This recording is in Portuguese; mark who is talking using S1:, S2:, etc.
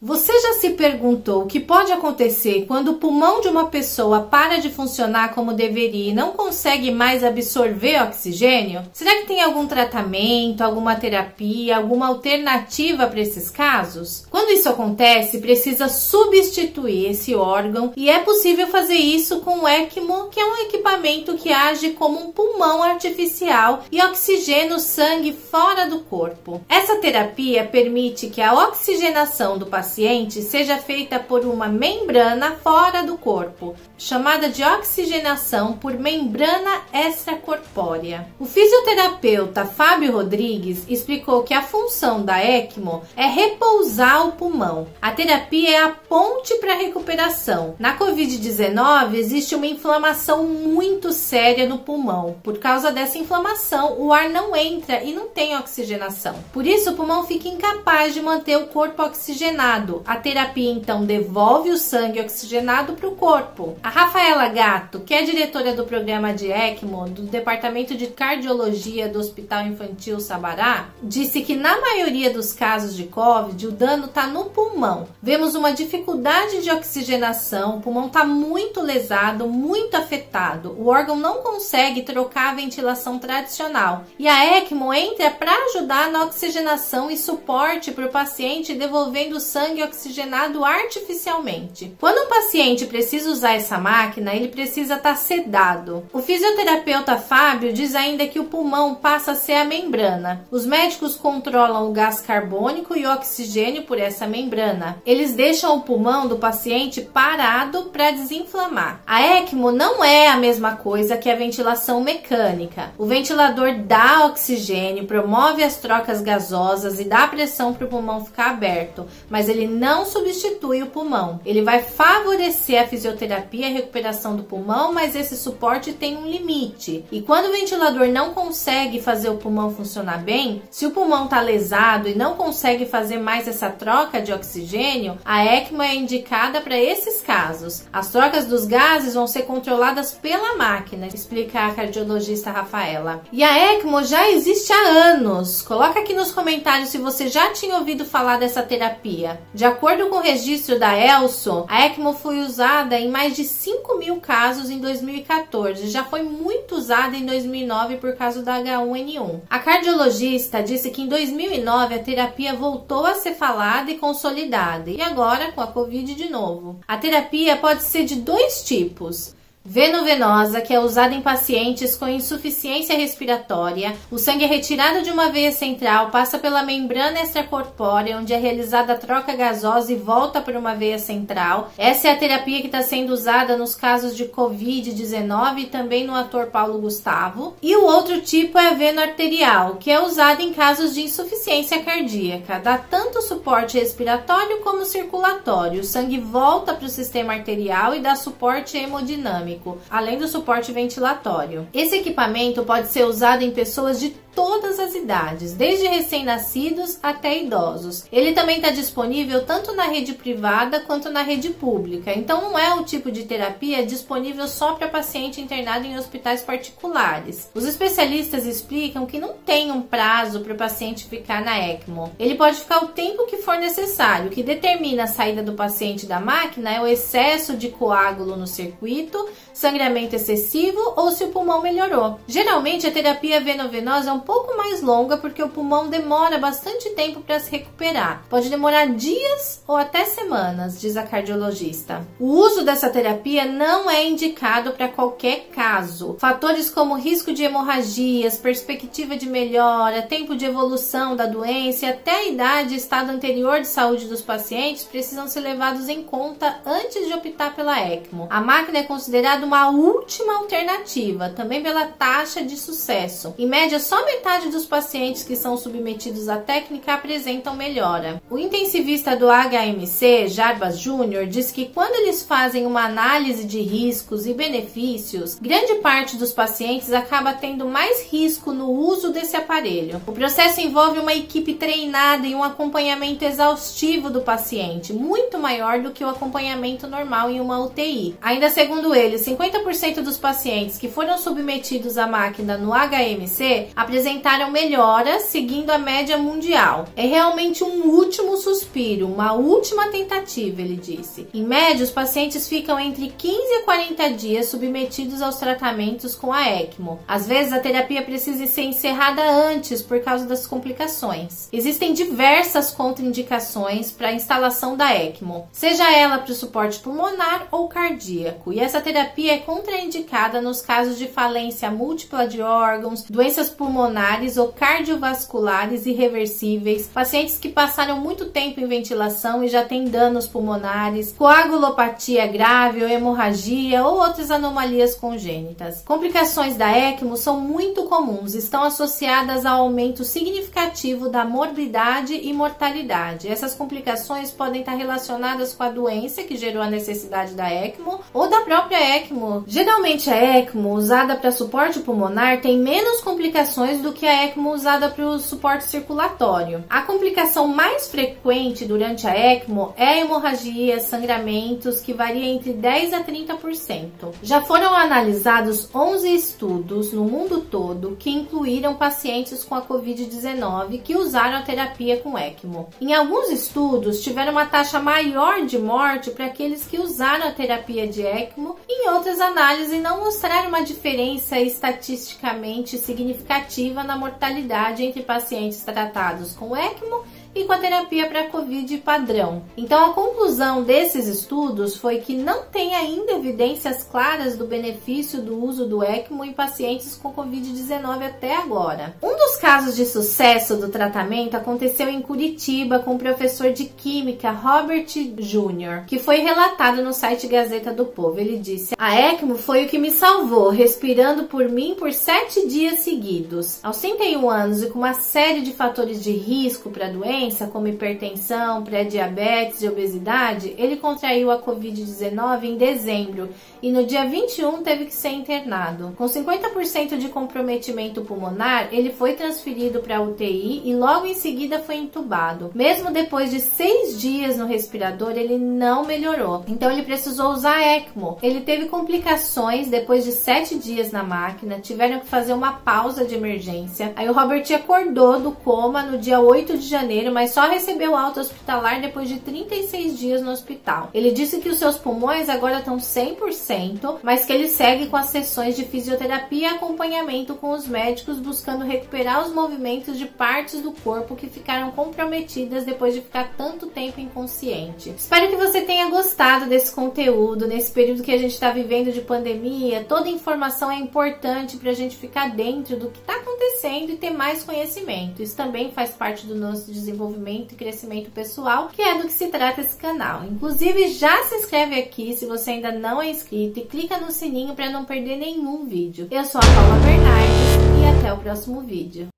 S1: Você já se perguntou o que pode acontecer quando o pulmão de uma pessoa para de funcionar como deveria e não consegue mais absorver oxigênio? Será que tem algum tratamento, alguma terapia, alguma alternativa para esses casos? Quando isso acontece, precisa substituir esse órgão e é possível fazer isso com o ECMO, que é um equipamento que age como um pulmão artificial e oxigena o sangue fora do corpo. Essa terapia permite que a oxigenação do paciente paciente seja feita por uma membrana fora do corpo, chamada de oxigenação por membrana extracorpórea. O fisioterapeuta Fábio Rodrigues explicou que a função da ECMO é repousar o pulmão. A terapia é a ponte para a recuperação. Na COVID-19 existe uma inflamação muito séria no pulmão. Por causa dessa inflamação, o ar não entra e não tem oxigenação. Por isso, o pulmão fica incapaz de manter o corpo oxigenado oxigenado. A terapia então devolve o sangue oxigenado para o corpo. A Rafaela Gato, que é diretora do programa de ECMO do Departamento de Cardiologia do Hospital Infantil Sabará, disse que na maioria dos casos de COVID o dano está no pulmão. Vemos uma dificuldade de oxigenação, o pulmão está muito lesado, muito afetado. O órgão não consegue trocar a ventilação tradicional e a ECMO entra para ajudar na oxigenação e suporte para o paciente devolvendo o sangue sangue oxigenado artificialmente. Quando um paciente precisa usar essa máquina, ele precisa estar tá sedado. O fisioterapeuta Fábio diz ainda que o pulmão passa a ser a membrana. Os médicos controlam o gás carbônico e o oxigênio por essa membrana. Eles deixam o pulmão do paciente parado para desinflamar. A ECMO não é a mesma coisa que a ventilação mecânica. O ventilador dá oxigênio, promove as trocas gasosas e dá pressão para o pulmão ficar aberto, mas ele ele não substitui o pulmão. Ele vai favorecer a fisioterapia e a recuperação do pulmão, mas esse suporte tem um limite. E quando o ventilador não consegue fazer o pulmão funcionar bem, se o pulmão está lesado e não consegue fazer mais essa troca de oxigênio, a ECMO é indicada para esses casos. As trocas dos gases vão ser controladas pela máquina, explica a cardiologista Rafaela. E a ECMO já existe há anos. Coloca aqui nos comentários se você já tinha ouvido falar dessa terapia. De acordo com o registro da Elso, a ECMO foi usada em mais de 5 mil casos em 2014. Já foi muito usada em 2009 por causa da H1N1. A cardiologista disse que em 2009 a terapia voltou a ser falada e consolidada, e agora com a Covid de novo. A terapia pode ser de dois tipos: Venovenosa, que é usada em pacientes com insuficiência respiratória. O sangue é retirado de uma veia central, passa pela membrana extracorpórea, onde é realizada a troca gasosa e volta para uma veia central. Essa é a terapia que está sendo usada nos casos de Covid-19 e também no ator Paulo Gustavo. E o outro tipo é a veno arterial, que é usada em casos de insuficiência cardíaca. Dá tanto suporte respiratório como circulatório. O sangue volta para o sistema arterial e dá suporte hemodinâmico além do suporte ventilatório. Esse equipamento pode ser usado em pessoas de todas as idades, desde recém-nascidos até idosos. Ele também está disponível tanto na rede privada quanto na rede pública, então não é o tipo de terapia disponível só para paciente internado em hospitais particulares. Os especialistas explicam que não tem um prazo para o paciente ficar na ECMO. Ele pode ficar o tempo que for necessário. O que determina a saída do paciente da máquina é o excesso de coágulo no circuito, sangramento excessivo ou se o pulmão melhorou. Geralmente a terapia venovenosa é um pouco mais longa porque o pulmão demora bastante tempo para se recuperar. Pode demorar dias ou até semanas, diz a cardiologista. O uso dessa terapia não é indicado para qualquer caso. Fatores como risco de hemorragias, perspectiva de melhora, tempo de evolução da doença e até a idade e estado anterior de saúde dos pacientes precisam ser levados em conta antes de optar pela ECMO. A máquina é considerada uma última alternativa, também pela taxa de sucesso. Em média, só metade dos pacientes que são submetidos à técnica apresentam melhora. O intensivista do HMC, Jarbas Júnior, diz que quando eles fazem uma análise de riscos e benefícios, grande parte dos pacientes acaba tendo mais risco no uso desse aparelho. O processo envolve uma equipe treinada e um acompanhamento exaustivo do paciente, muito maior do que o acompanhamento normal em uma UTI. Ainda segundo ele, 50% dos pacientes que foram submetidos à máquina no HMC apresentaram melhoras seguindo a média mundial. É realmente um último suspiro, uma última tentativa, ele disse. Em média, os pacientes ficam entre 15 e 40 dias submetidos aos tratamentos com a ECMO. Às vezes, a terapia precisa ser encerrada antes por causa das complicações. Existem diversas contraindicações para a instalação da ECMO, seja ela para o suporte pulmonar ou cardíaco, e essa terapia é contraindicada nos casos de falência múltipla de órgãos, doenças pulmonares ou cardiovasculares irreversíveis, pacientes que passaram muito tempo em ventilação e já têm danos pulmonares, coagulopatia grave ou hemorragia ou outras anomalias congênitas. Complicações da ECMO são muito comuns, estão associadas ao aumento significativo da morbidade e mortalidade. Essas complicações podem estar relacionadas com a doença que gerou a necessidade da ECMO ou da própria ECMO. Geralmente a ECMO usada para suporte pulmonar tem menos complicações do que a ECMO usada para o suporte circulatório. A complicação mais frequente durante a ECMO é hemorragia, sangramentos, que varia entre 10 a 30%. Já foram analisados 11 estudos no mundo todo que incluíram pacientes com a COVID-19 que usaram a terapia com ECMO. Em alguns estudos, tiveram uma taxa maior de morte para aqueles que usaram a terapia de ECMO, em outras análises não mostraram uma diferença estatisticamente significativa na mortalidade entre pacientes tratados com ECMO e com a terapia para Covid padrão. Então, a conclusão desses estudos foi que não tem ainda evidências claras do benefício do uso do ECMO em pacientes com Covid-19 até agora. Um dos casos de sucesso do tratamento aconteceu em Curitiba com o professor de Química Robert Jr., que foi relatado no site Gazeta do Povo. Ele disse: A ECMO foi o que me salvou, respirando por mim por sete dias seguidos. Aos 31 anos e com uma série de fatores de risco para a doença, doença como hipertensão, pré-diabetes e obesidade, ele contraiu a Covid-19 em dezembro e no dia 21 teve que ser internado. Com 50% de comprometimento pulmonar, ele foi transferido para UTI e logo em seguida foi entubado. Mesmo depois de seis dias no respirador, ele não melhorou. Então ele precisou usar ECMO. Ele teve complicações depois de sete dias na máquina, tiveram que fazer uma pausa de emergência. Aí o Robert acordou do coma no dia 8 de janeiro, mas só recebeu alta hospitalar depois de 36 dias no hospital. Ele disse que os seus pulmões agora estão 100%, mas que ele segue com as sessões de fisioterapia e acompanhamento com os médicos buscando recuperar os movimentos de partes do corpo que ficaram comprometidas depois de ficar tanto tempo inconsciente. Espero que você tenha gostado desse conteúdo nesse período que a gente está vivendo de pandemia. Toda informação é importante para a gente ficar dentro do que está acontecendo e ter mais conhecimento. Isso também faz parte do nosso desenvolvimento desenvolvimento e crescimento pessoal, que é do que se trata esse canal. Inclusive, já se inscreve aqui se você ainda não é inscrito e clica no sininho para não perder nenhum vídeo. Eu sou a Paula Bernardes e até o próximo vídeo.